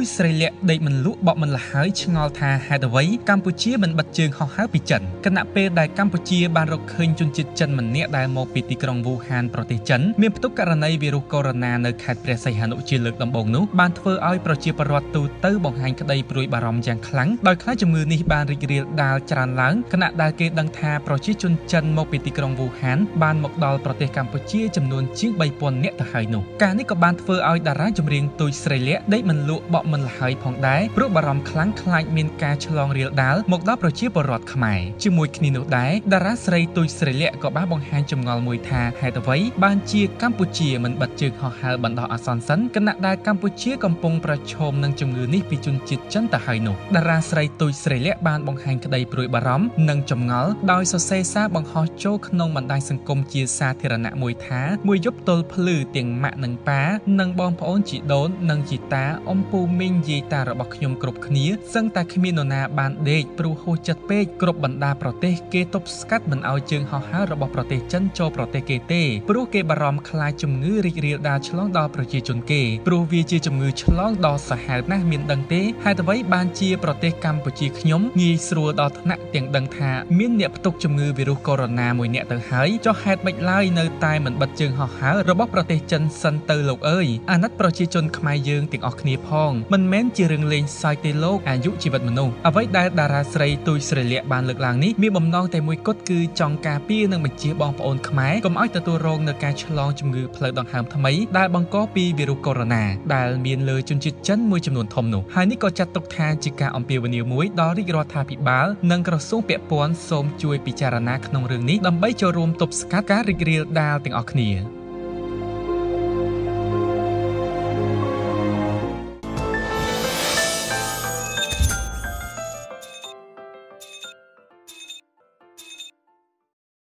យស្រីលាក់ដេកមិនលក់បក់មិនលហើយឆ្ងល់ថាហេតុអ្វីកម្ពុជាមិនបិទជើងហោះហើរពីចិនគណៈពេលដែលកម្ពុជាបានរកឃើញជនជាតិចិនម្នាក់ដែលមកពីទីក្រុងវូហានប្រទេសចិនមានផ្ទុកករណីវីរុសកូវីដ -19 នៅខេត្តព្រះសីហនុជាលើកដំបូងនោះបានធ្វើឲ្យប្រជាពលរដ្ឋទូទៅបង្ហាញក្តីព្រួយបារម្ភយ៉ាងខ្លាំងដោយខ្លាចជំងឺនេះបានរីករាលដាលច្រើនឡើងខណៈដែលគេដឹងថាប្រជាជនចិនមកពីទីក្រុងវូហានបានមកដល់ប្រទេសកម្ពុជាចំនួនជាង3000នាក់ទៅហើយនោះការនេះក៏បានធ្វើឲ្យតារាចម្រៀងទូចស្រីលាក់ដេកមិនលក់បក់មិនលហើយផងដែរព្រោះបារម្ភខ្លាំងខ្លាចមានការឆ្លងរាលដាលមកដល់ប្រជាពលរដ្ឋខ្មែរជាមួយគ្នានោះដែរតារាស្រីទូចស្រីលាក់ក៏បានបង្ហាញចម្ងល់មួយថាហេតុអ្វីបានជាកម្ពុជាមិនបិទជើងហោះហើរបណ្ដោះអាសន្នសិនគណៈដែលកម្ពុជាកំពុងប្រឈមនឹងជំងឺនេះពីជនជាតិចិនទៅហើយនោះតារាស្រីទូចស្រីលាក់បានបង្ហាញក្តីព្រួយបារម្ភនិងចម្ងល់ដោយសរសេរសារបង្ហោះចូលក្នុងបណ្ដាញសង្គមជាសាធារណៈមួយថាមួយយប់ទល់ភ្លឺទាំងម៉ាក់និងប៉ានិងបងប្អូនជីដូននិងជីតាអ៊ំពូមីងយាយតារបស់ខ្ញុំគ្រប់គ្នាសឹងតែគ្មាននរណាបានដេកព្រោះហួសចិត្តពេកគ្រប់បណ្ដាប្រទេសគេទប់ស្កាត់មិនឲ្យជើងហោះហើររបស់ប្រទេសចិនចូលប្រទេសគេទេព្រោះគេបារម្ភខ្លាចជំងឺរីករាលដាលឆ្លងដល់ប្រជាជនគេព្រោះវាជាជំងឺឆ្លងដ៏សាហាវណាស់មានដឹងទេហេតុអ្វីបានជាប្រទេសកម្ពុជាខ្ញុំងាយស្រួលដល់ថ្នាក់ទាំងដឹងថាមានអ្នកផ្ទុកជំងឺវីរុសកូវីដ -19 មួយអ្នកទៅហើយចុះហេតុម៉េចឡើយនៅតែមិនបិទជើងហោះហើររបស់ប្រទេសចិនសិនទៅលោកអើយអាណិតប្រជាជនខ្មែរយើងទាំងអស់គ្នាផងមិនមែនជារឿងលេងសើចទេលោកអាយុជីវិតមនុស្សអ្វីដែលតារាស្រីទូចស្រីលាក់បានលើកឡើងនេះមានបំណងតែមួយគត់គឺចង់ការពារនិងបញ្ជាបងប្អូនខ្មែរកុំឲ្យទទួលរងនឹងការឆ្លងជំងឺផ្លូវដង្ហើមថ្មីដែលបង្កពីវីរុសកូវីដ -19 ដែលមានលើជនជាតិចិនមួយចំនួនធំនោះហើយនេះក៏ចាត់ទុកថាជាការអំពាវនាវមួយដល់រាជរដ្ឋាភិបាលនិងក្រសួងពាក់ព័ន្ធសូមជួយពិចារណាក្នុងរឿងនេះដើម្បីចូលរួមទប់ស្កាត់ការរីករាលដាលទាំងអស់គ្នា